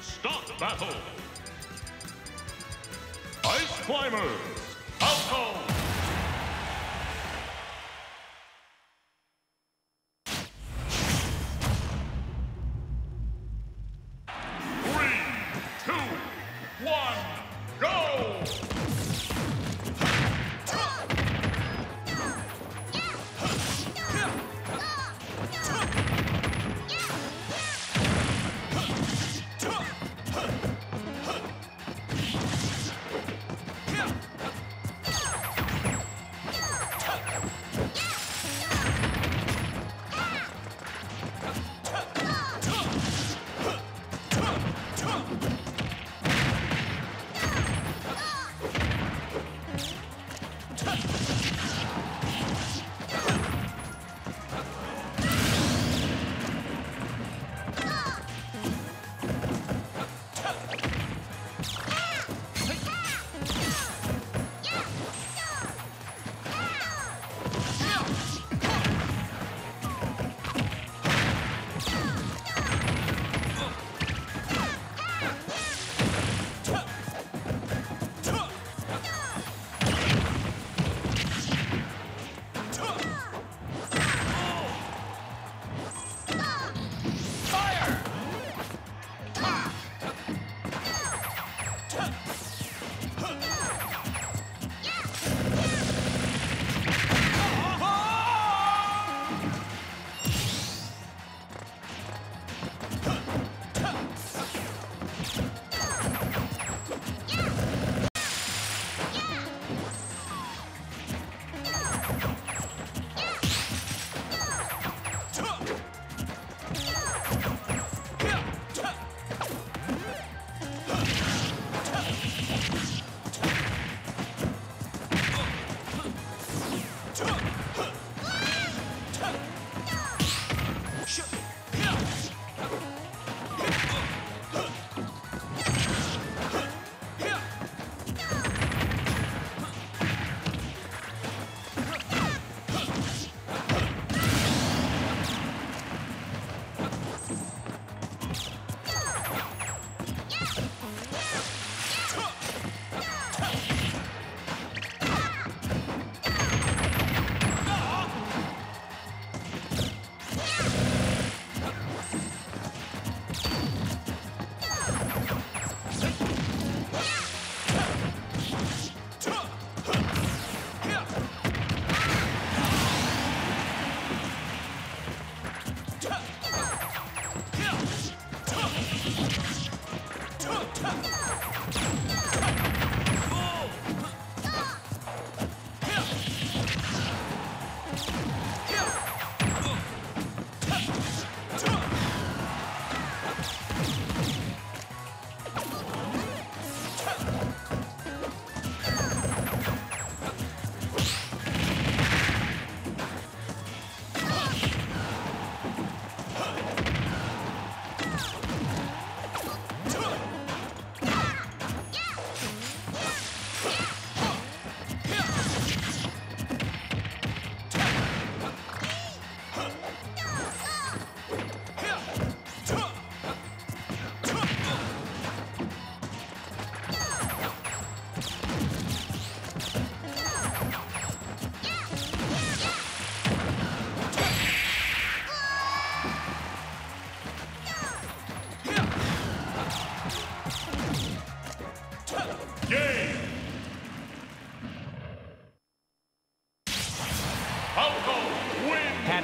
Start battle! Ice Climbers, one,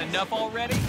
enough already?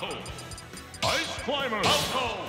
Battle! Ice Climber! Alto!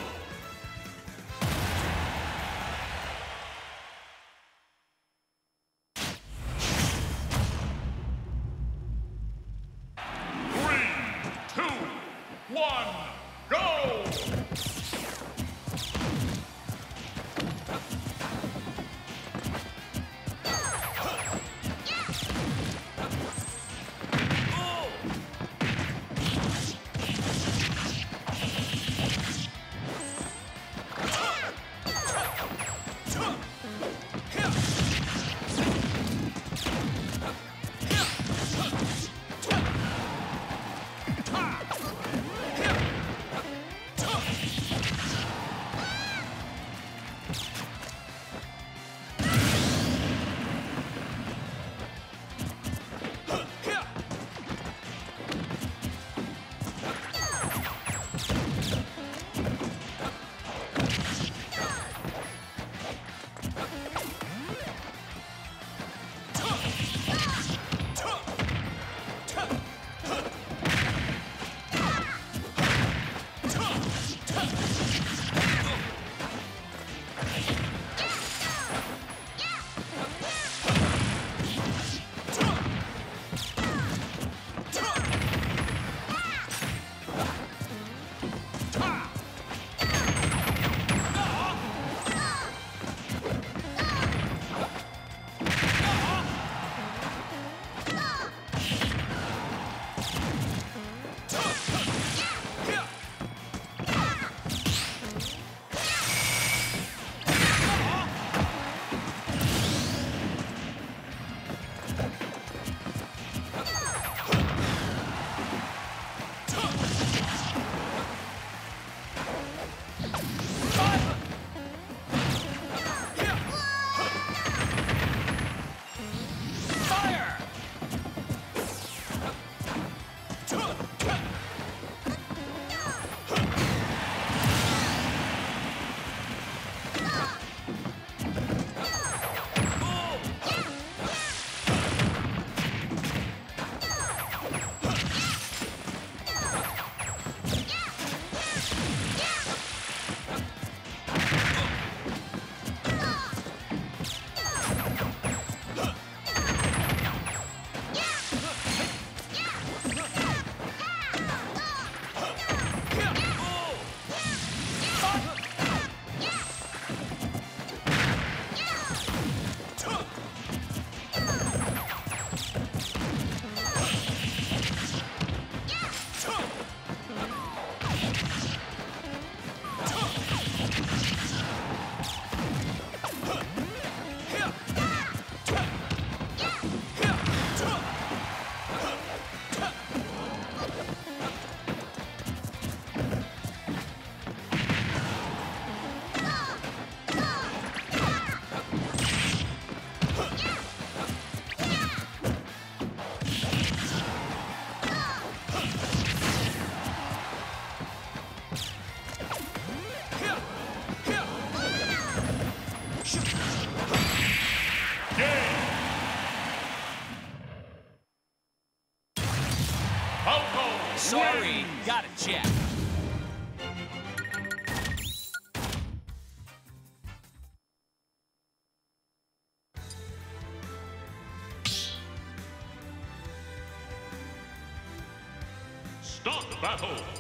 Battle!